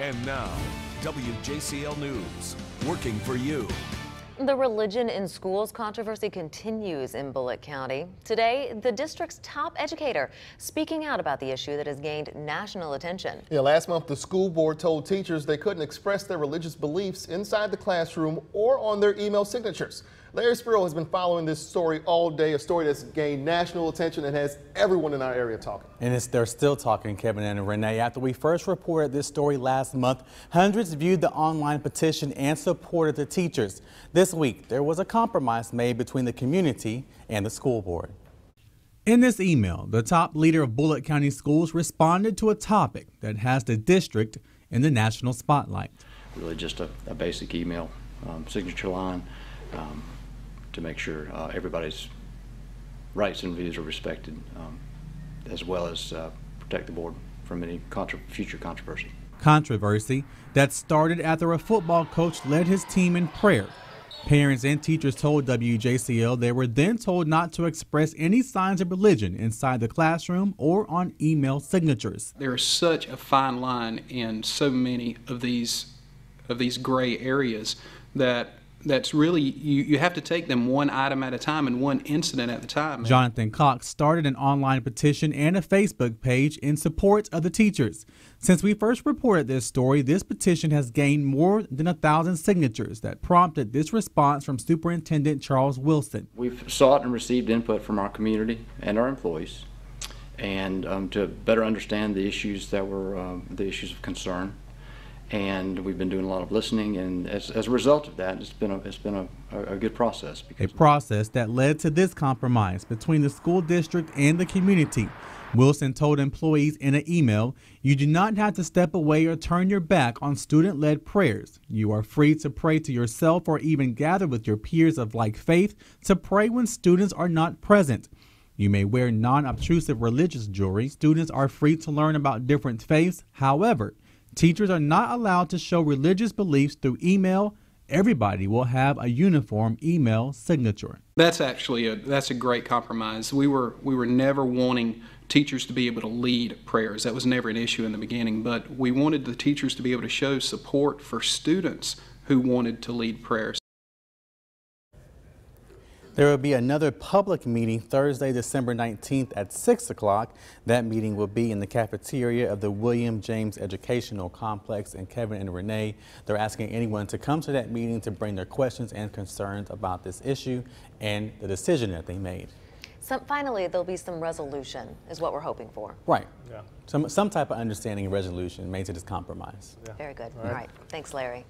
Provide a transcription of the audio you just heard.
And now, WJCL News, working for you. The religion in schools controversy continues in Bulloch County. Today, the district's top educator speaking out about the issue that has gained national attention. Yeah, last month the school board told teachers they couldn't express their religious beliefs inside the classroom or on their email signatures. Larry Spiro has been following this story all day, a story that's gained national attention and has everyone in our area talking. And they're still talking, Kevin and Renee. After we first reported this story last month, hundreds viewed the online petition and supported the teachers. This week, there was a compromise made between the community and the school board. In this email, the top leader of Bulloch County Schools responded to a topic that has the district in the national spotlight. Really just a, a basic email um, signature line. Um, to make sure uh, everybody's rights and views are respected, um, as well as uh, protect the board from any contra future controversy. Controversy that started after a football coach led his team in prayer. Parents and teachers told WJCL they were then told not to express any signs of religion inside the classroom or on email signatures. There is such a fine line in so many of these of these gray areas that that's really you, you have to take them one item at a time and one incident at a time. Jonathan Cox started an online petition and a Facebook page in support of the teachers. Since we first reported this story, this petition has gained more than a thousand signatures that prompted this response from Superintendent Charles Wilson. We've sought and received input from our community and our employees and um, to better understand the issues that were um, the issues of concern and we've been doing a lot of listening and as, as a result of that it's been a, it's been a, a, a good process a process that led to this compromise between the school district and the community wilson told employees in an email you do not have to step away or turn your back on student-led prayers you are free to pray to yourself or even gather with your peers of like faith to pray when students are not present you may wear non obtrusive religious jewelry. Students are free to learn about different faiths. However, Teachers are not allowed to show religious beliefs through email. Everybody will have a uniform email signature. That's actually a that's a great compromise. We were we were never wanting teachers to be able to lead prayers. That was never an issue in the beginning, but we wanted the teachers to be able to show support for students who wanted to lead prayers. There will be another public meeting Thursday, December 19th at 6 o'clock. That meeting will be in the cafeteria of the William James Educational Complex. And Kevin and Renee, they're asking anyone to come to that meeting to bring their questions and concerns about this issue and the decision that they made. Some, finally, there'll be some resolution, is what we're hoping for. Right. Yeah. Some, some type of understanding and resolution made to this compromise. Yeah. Very good. All right. All right. Thanks, Larry.